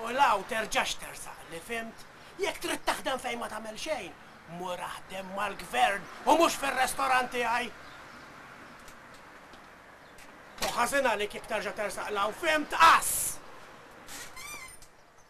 U law terġax tersaq li fhimt, jekk trid taħdem fejn ma tagħmel xejn, mur aħdem mal-gvern u mhux fir-restorant tiegħi. U ħażin għalik jekk terġa' tersaq law fhimt, għass!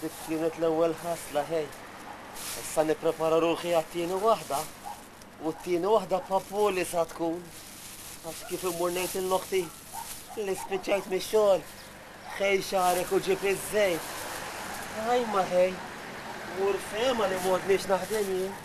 Dik kienet l-ewwel ħasla, ħej. Issa nipprepara ruħi għat-tieni waħda. U t-tieni waħda papuli sa tkun. Għax kif immur ngħid il-loħti li spiċċajt mix-xogħol. Ħej xarek u ġib iż-żejt. Ajma ħej. Mur fema li m'għodniex naħdem jien.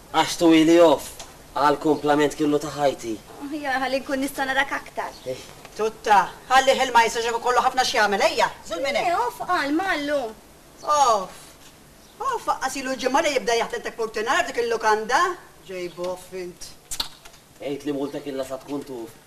Għax tu ili off għal kumplament killu ta' ħajti. Aħjar ħalli nkun nista' narak aktar. Hi. Tutta, ħalli Hill ma jinsiex hekk ikollu ħafna x'jagħmel, ejja, żul minn hekk. Le, off qal, ma llum. Off. Off aqqas ilu ġimgħa li jibda jaħdem tek purtinar f'dik il-lukanda. Ġej b'off int. Għid li multek illa sa tkun tuf.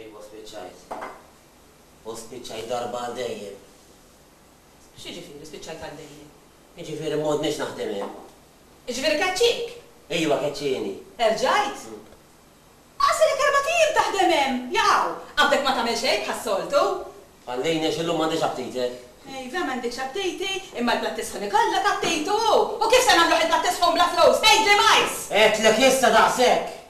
Ejwa spiċċajt. U spiċċajt darba għal dejjem. X'jiġifieri spiċċajt għal dejjem? Jiġifieri m'għodniex naħdem hemm. Jiġifieri keċċiek? Ejwa keċċieni. Erġajt? Għasilek erbat ijiem taħdem hemm! Jaqaw! Qabdek ma tagħmel xejn bħas-soltu! Ħallini għax illum m'għandix apptitet. Iva m'għandikx apptiti, imma l-platt is-sħun ikollok aptitu! U kif se nagħmluh il-platt is-sħun bla flus? Għidli Majs! Għedtlek issa daqshekk!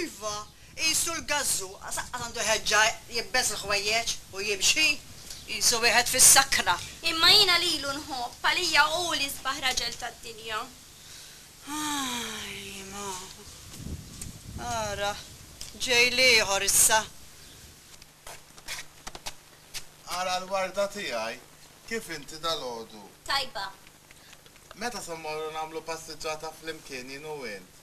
Iva! Qisu l-gażżu aqqas għandu jħeġġa jilbes il-ħwejjeġ u jimxi. Qisu wieħed fis-sakra. Imma jiena lilu nħobb, għalija hu l-isbaħ raġel tad-dinja. Liema! Ara, ġej l-ieħor issa. Ara l-warda tiegħi, kif inti dalgħodu? Tajba. Meta se mmorru nagħmlu passiġġata flimkien jien u int?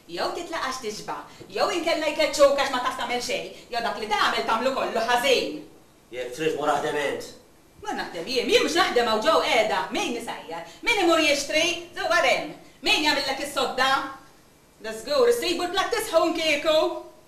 jew titlaq għax tixba', jew inkella jkeċċuk għax ma taf tagħmel xejn, jew dak li tagħmel tagħmlu kollu ħażin. Jekk trid mur aħdem int. Mur naħdem jien. Jien mhux naħdem hawn ġo qiegħda. Min isajjar? Min imur jixtri? Dwar hemm. Min jagħmillek is-sodda? Dażgur issibu l-platti sħun kieku.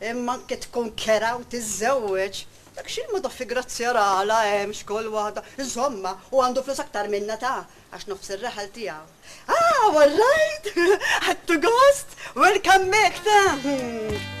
Imma anke tkun kerha u tiżżewweġ, dak x'ilmodha fi grazzja ragħla hemm x'koll waħda. Insomma, hu għandu flus aktar minnha ta, għax nofs ir-raħal tiegħu. Ah, all right! Ħadtu gost? Welcome back ta!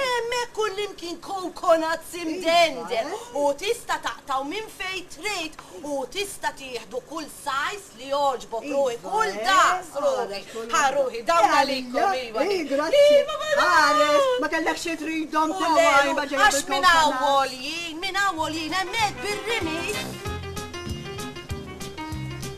Hemmhekk kullimkien konkonat simdendel u tista' taqtgħu minn fejn trid u tista' tieħdu kull size li jogħġbok ruħi kull daqs ruħi ħa ruħi dawn għalikom iva li iva ma ħares ma kellekx xi tridhom ta' wajn ma ġejja bil-konkonat. Għax minn hawn għoljin minn hawn għoljin hemmhekk bir-rimid.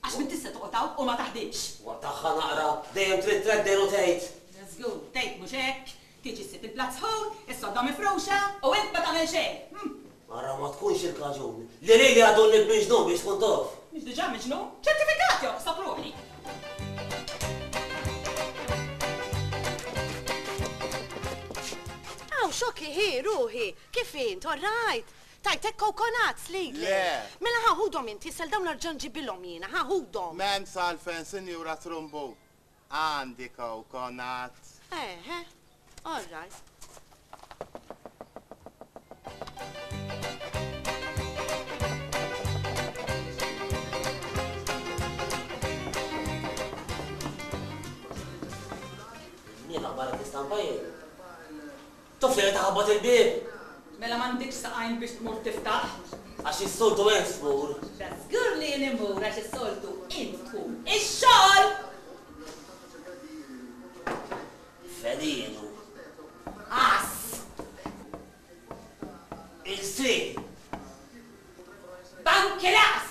Għax min tista' toqgħod hawn u ma taħdimx? Waddagħha naqra, dejjem trid tredden u tgħid. Żgur, tgħid mhux hekk? Tiġi ssib il-platt sħun, is-sodda mifruxa, u int ma tagħmel xejn! Hm! Ara ma tkunx il-kaġun. Li lili għadu nnidd miġnun biex tkun taf! Mhux diġà miġnun? Ċertifikat jew ħsab ruħi? Aw, xokk hi, ruħi! Kif hi int, orrajt? Tajt hekk hawn konazz lilek! Le! Mela ħa ħudhom int isel dawn nerġa' nġibilhom jiena, ħa ħudhom! M'hemmx għalfejn, Sinjura Trumbu. Għandi kokonat. Eħe, all right. Min aħbar qed istampa jien? Tifel taħbat il-bieb. Mela m'għandikx saqajn biex tmur tiftaħ? Għax is-soltu int tmur. Dażgur li jien immur għax is-soltu int tqum ix-xogħol! Velenu. Għass! Ilsien. Banki l-għass!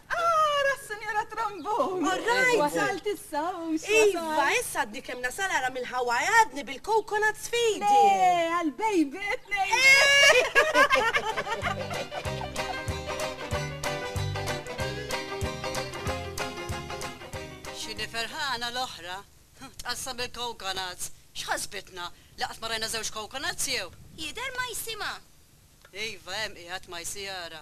Ara s-Sinjura Trombon! All right! Wasalt issa u Iva, issa għadni kemm nasal ara mill-Hawaii għadni bil-coconuts fidi! Le, għal-baby qed X'inhi ferħana l-oħra, tqassam il-coconuts, x'ħasbitna, li qatt ma rajna żewġ coconuts jew? Jidher ma jsima'. Iva, hemm qiegħed ma jsir ara.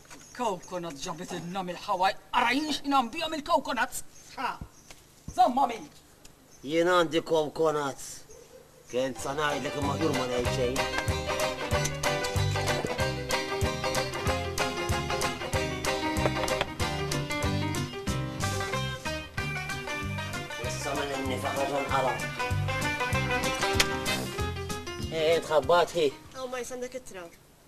Coconuts ġabitilna mill-Hawaii, ara jien x'ħin għanbija mill-coconuts! Ħa! Żomm ma' min! Jien għandi coconuts! Kent sa ngħidlek imma dur ma ngħid xejn. Tħabbat hi. Aw ma jisandek it-tra.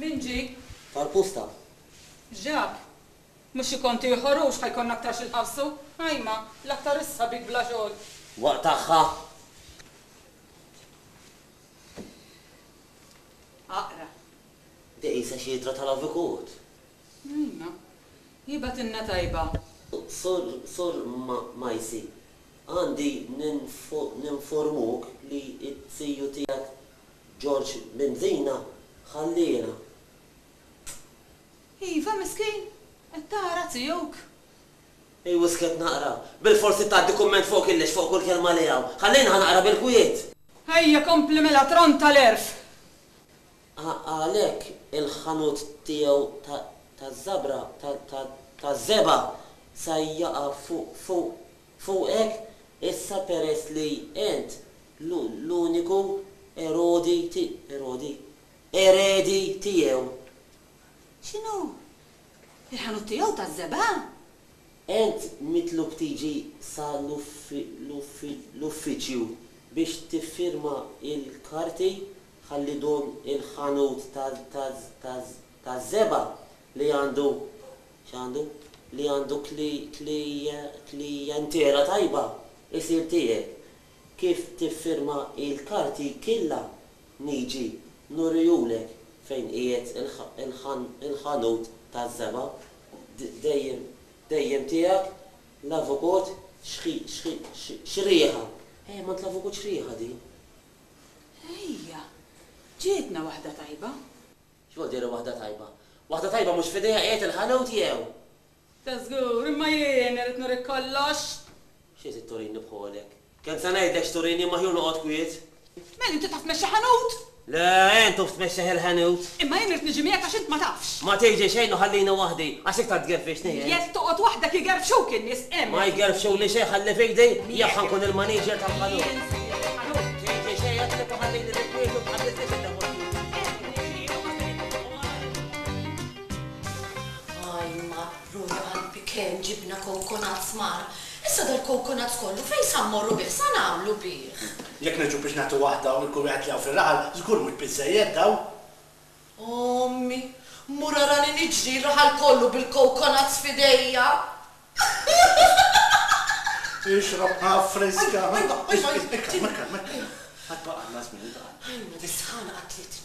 Min ġie? Tal-posta. X'ġab? Mhux xi kont ieħor hu x'ħa jkollna aktar xi nħallsu? Ajma, l-aktar issa bik bla xogħol. Waqt tagħha! Aqra. Dehisa xi ittra tal-Avikut. Smajna. Jibgħatilna tajba. Sur Sur Majsi, għandi ninfurmuk li t-tiju tiegħek Ġorġ Benzina ħalliena. Iva, miskin! Qed tara tijuk? Ejja iskett naqra. Bilfors trid tgħaddi kumment fuq killex, fuq kull kelma li hawn. Ħallieni ħa naqra bil-kwiet. Ejja kompli mela tronta l-għerf. Għalhekk il-ħanut tiegħu taż-żabra, taż-żebgħa sa jaqa' fuqek, issa peress li int l-uniku erodi, eredi, tiegħu. X'inhu? Il-ħanut tiegħu taż-żebgħa? Int mitlub tiġi sa l-uffiċċju biex tiffirma l-karti Ħalli dun il-ħanut taż-żebgħa li għandu, x'għandu? li għandu klijentela tajba jsir tiegħek. Kif tiffirma il-karti killa niġi nurihulek fejn qiegħed il-ħanut taż-żebgħa. Dejjem, dejjem tiegħek, L-Avukot X'riħa? Eh, m'għand l-Avukot X'riħa din? Ejja, ġietna waħda tajba. X'vol dire waħda tajba? Waħda tajba mhux f'idejha qiegħed il-ħanut jew? Ta' żgur, imma jien irrid nurik kollox. Xi trid turini b'ħolek? Kemm se ngħidlek x'turini imma aħjur noqgħod kwiet. Mela inti taf tmexxi ħanut? Le, int hu f'tmexxih il-ħanut. Imma jien irid niġi miegħek għax int ma tafx. Ma tiġi xejn u ħallini waħdi għax iktar tgerfixni jien. Jekk toqgħod waħdek igerfxuk in-nies hemm. Ma jgerfxuni xejn ħalli f'idi jekk ħa nkun il-maniġer tal-ħanut. Tiġi xejn għedtlek u ħallini bi kwieti u bħal tifli f'idek u tmur. Aj Marru ja qalbi kemm ġibna coconuts mar. Issa dal-coconuts kollu fejn sa mmorru bih, sa nagħmlu bih? Jekk niġu biex nagħtu waħda u lil kull wieħed li hawn fir-raħal, żgur mhux biżżejjed dawl. Ommi, mur arani niġri r-raħal kollu bil-coconuts f'idejja! Ixrob ħaff friska! Ojba, ojba, ojba! Kalma, kalma, kalma. Għad baqgħalna żmien, għad baqgħalna. Ejna, li s-sħana qatlitni.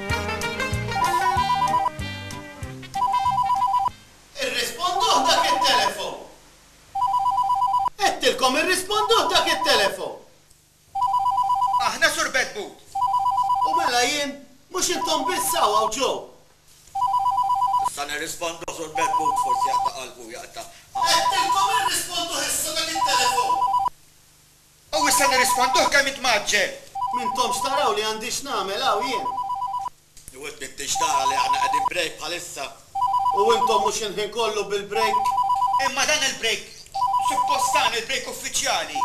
Irrisponduh dak it-telefon! Għedtilkom irrisponduh dak it-telefon! Aħna, Sur Bedbug! U mela jien, mhux intom biss hawn, hawn ġo! Issa nirrisponduh, Sur Bedbug, forsi għadda qalbu jaqta'. Għedtilkom irrisponduh issa dak it-telefon! U issa nirrisponduh kemm int mgħaġġel! M'intomx taraw li għandi x'nagħmel hawn jien? U int m'intix tara li aħna qegħdin break bħalissa? U intom mhux il-ħin kollu bil-break? Imma dan il-break, suppost dan il-break uffiċjali!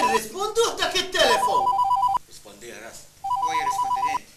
Irrisponduh dak it-telefown! Rispondi Aras. Huwa jirrispondi lil.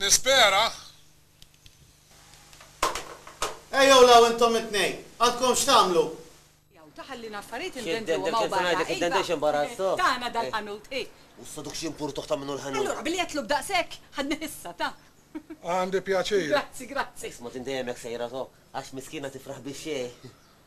Nispera. Ejjew 'l hawn intom it-tnejn. Għandkom x'tagħmlu. X'idden dik il-kintuna hi dik id-denda x'imbarazzo. Tagħna dal-ħanut hi. U s-sodu x'jimpurtuh ta' minnu l-ħanut. Allura billi qed tlugħ daqshekk, ħadni ħissa ta'. Għandi pjaċir. Grazzi, grazzi. Isma' din dejjem hekk sejra toh, għax miskina tifraħ bix-xejn.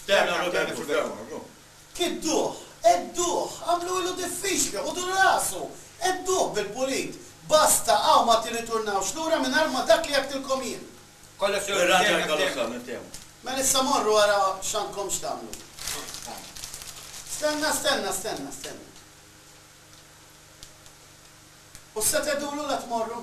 F'termini moderni fil-veru. Kidduh! Għedduh! Għamluhilu diffiċli! Ħudulu rasu! Għedduh bil-pulit! Basta! Hawn ma tirriturnawx lura mingħajr ma dak li għedtilkom jien! Irranġa l-karozza u niftehmu. Mela issa morru ara x'għandkom x'tagħmlu. Stenna, stenna, stenna, stenna. U se tgħidulu la tmorru?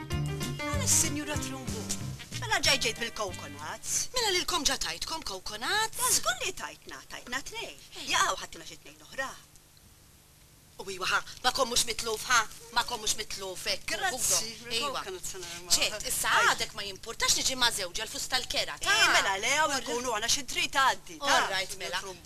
Għala Sinjura Trumbo? Mela ġaj ġejt bil-coconuts. Mela lilkom ġa tajtkom coconuts? La żgur li tajtna, tajtna tnejn. Jaqaw ħadtilna xi tnejn oħra. U iwa ħa, ma kon mhux mitluf ħa, ma kon mhux mitluf hekk. Grazzi, bil-coconuts se nagħmel. Ċert, issa għadek ma jimpurtax niġi mażewġa l-fus tal-kera, ta? Mela le, hawn inkunu aħna xi trid tgħaddi, ta? All right mela.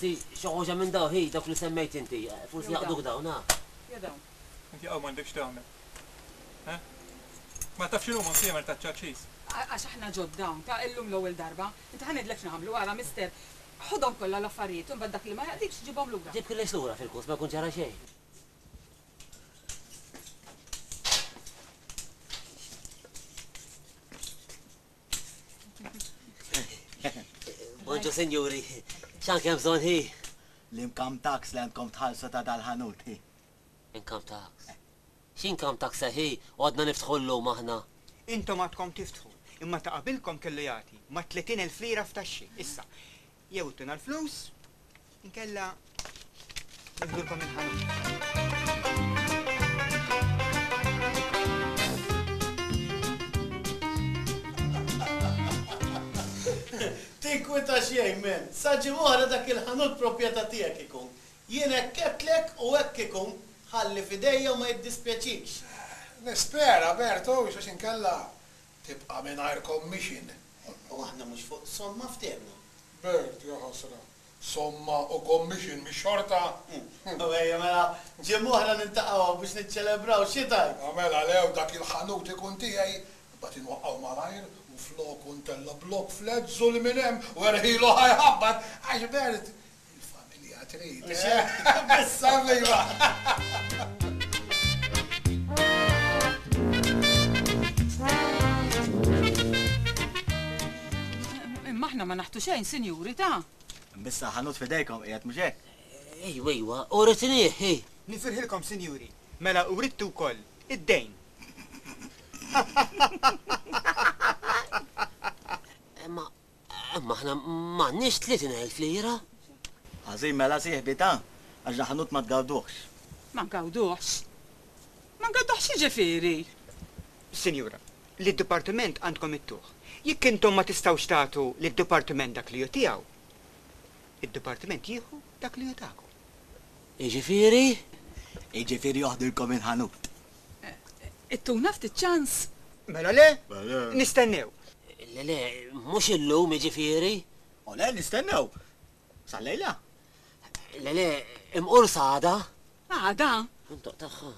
forsi xoħoġa minn daw, hi, dawk li semmejt inti, eh, forsi jaqduk daw, na. Jadaw. Inti għaw mandekx tagħmel. Eh? Ma tafx xinu mum siemer ta' ċaċis. Għax aħna ġodda, ta' illum l-ewwel darba, Inti ħa ngħidlek x'nagħmlu, ara, Mister, ħudhom kollha l-affarijiet u mbagħad dak li ma jaqdikx ġibhom lura. Ġibt il-lix lura fil-kuz, ma jkun ġara xejn. Bonġu sinjuri, x'għank hemm bżonn hi? L-income tax li għandkom tħallsu ta' dal-ħanut hi. Income tax. X'in kam taxxa hi għodna niftħu llum aħna? Intom għadkom tiftħu, imma ta' qabilkom kellu jagħti ma' 30 elf lira f'taxxi. Issa, jew ittuna l-flus, inkella nibdulkom il-ħanut. Tinkwita xejn, man! Sa ġimgħa oħra dak il-ħanut propjeta' tiegħek ikun. Jien hekk għedtlek u hekk ikun. Ħalli f'idejja u ma jiddispjaċikx. Nispera, Bert, għox għax inkella tibqa' mingħajr commission. U aħna mhux fuq somma ftehmna. Bert, Jaħasra, somma u commission mhix xorta? U ejja mela ġimgħa oħra niltaqgħu hawn biex niċċelebraw, xi tgħid? U mela le u dak il-ħanut ikun tiegħi, imbagħad inwaqqgħu malajr u floku ntella' block flat żul minn hemm u erħilu ħa jħabbat, għax Bert, Il-familja trid. Imma aħna ma naħtu xejn, sinjuri, ta? Missa ħanut f'idejkom qiegħed mhux hekk? Ejwa, ejwa, uritnieh, hi! Nifirħilkom, sinjuri, mela urittu wkoll id-dejn. Imma Imma aħna m'għandniex tlitin elf lira. Ħażin mela sieħbi ta', għax dal-ħanut ma tgawduhx. Ma ngawduhx? Ma ngawduhx x'jiġifieri? Sinjura, lid-dipartiment għandkom ittuh. Jekk intom ma tistgħux tagħtu lid-dipartiment dak li hu tiegħu, id-dipartiment jieħu dak li hu tagħkom. Jiġifieri? Jiġifieri joħdilkom il-ħanut. Ittuna ftit ċans? Mela le, nistennew. Le, le, mhux illum, jiġifieri. O le, nistennew. Sal-lejla. Le, le, imqur sa għada. Għada? Intoq tagħha.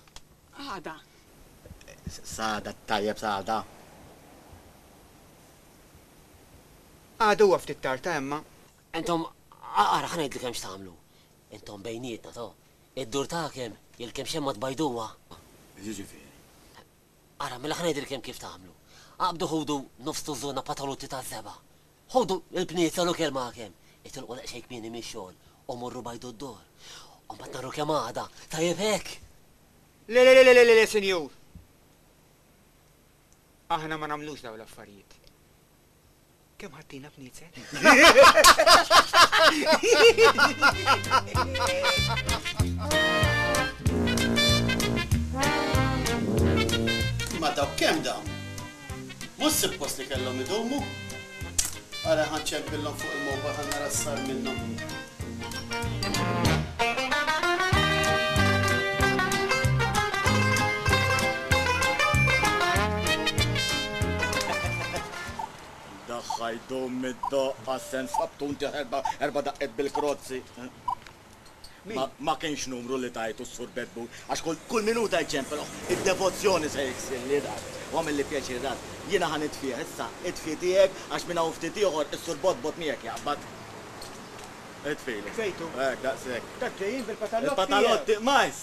Għada. Sa għada, tajjeb sa għada. Għada huwa ftit tard, ta' Emma? Intom, ara, ħa ngħidlek hemm x'tagħmlu. Intom bejnietna, to. Id-dur ta' kemm il kemm xemma tbajdduha. Jiġifieri? Ara, mela ħa ngħidilkem kif tagħmlu. Aqbdu ħudu nofs tużżuna patalotti taz-zebgħa. Ħudu l-bniet tal-ukel magħkem. Itilqu daqsxejn kmieni mix-xogħol u morru bajdu d-dur. U mbagħad nagħrru kemm għada. Tajjeb hekk? Le, le, le, le, le, sinjur! Aħna ma nagħmlux dawn l-affarijiet. Kemm ħadtina b'niedsel? Ma dawk kemm dam? Mhux suppost li kellhom idumu? Ara ħanċempillhom fuq il-mowba ħa nara s-sar minnhom. Daħħa jdum mid-doqqa sens ħabtun tih erba' erba' daqqiet bil-krozzi. Ma, ma kienx numru li tajtu s-Sur Bedbul, għax kull, kull minuta jċempel, id-devozzjoni se jiksilli dan. U għamilli pjaċir dan. Jiena ħa nitfih issa, itfi tiegħek, għax minn hawn ftit ieħor is-Sur Botbot miegħek jaqbad. Itfilu. Tfejtu? Hekk, daqshekk. Dak ġejjin bil-patalott tiegħek. Il-patalott tiegħek, Majs!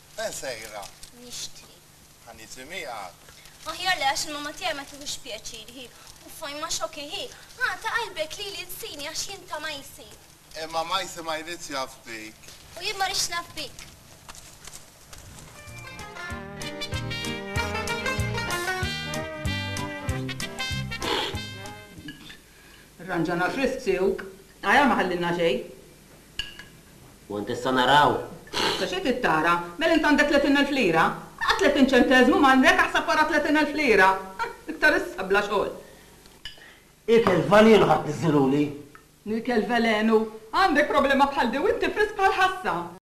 Fejn sejra? Nixtri. Ħa niġi miegħek. Aħjar le għax il-mamma tiegħi ma tieħux pjaċir hi. Uffaj ma xokki hi. Agħti qalbek lili nsini għax jien ta' Majsi. Imma Majsi ma jridx jaf bik. U jien ma rridx naf bik. Rranġana frisk siewk. Aja ma ħallilna xejn. U int issa naraw. Issa xi trid tara? Mela int għandek tletin elf lira? Qa tletin ċenteżmu m'għandek, aħsab wara tletin elf lira! Iktar issa bla xogħol. Ikel valenu ħadd niżżiluli? L-ikel velenu? Għandek problema bħal di u inti frisk bħall-ħassa!